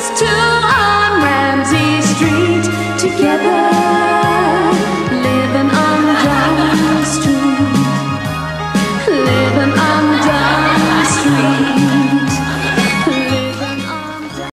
It's to us.